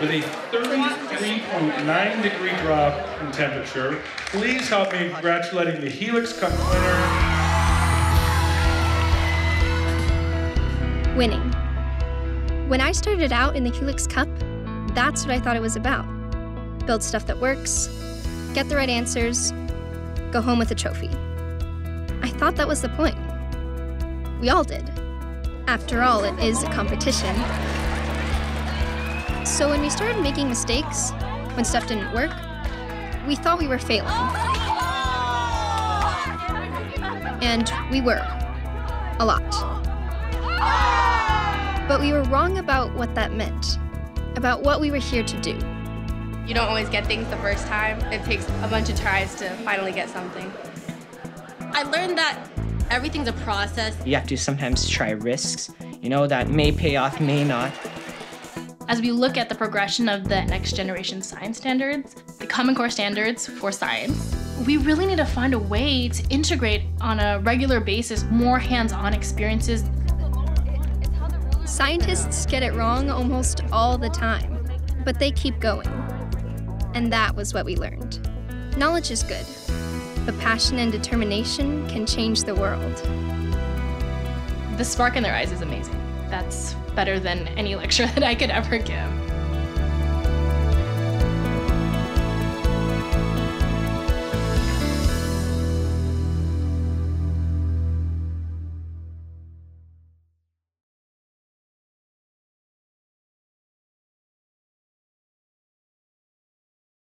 with a 33.9 degree drop in temperature. Please help me in congratulating the Helix Cup winner. Winning. When I started out in the Helix Cup, that's what I thought it was about. Build stuff that works, get the right answers, go home with a trophy. I thought that was the point. We all did. After all, it is a competition. So when we started making mistakes, when stuff didn't work, we thought we were failing. And we were. A lot. But we were wrong about what that meant, about what we were here to do. You don't always get things the first time. It takes a bunch of tries to finally get something. I learned that everything's a process. You have to sometimes try risks, you know, that may pay off, may not. As we look at the progression of the next generation science standards, the Common Core standards for science, we really need to find a way to integrate on a regular basis more hands-on experiences. Scientists get it wrong almost all the time, but they keep going. And that was what we learned. Knowledge is good, but passion and determination can change the world. The spark in their eyes is amazing. That's better than any lecture that I could ever give.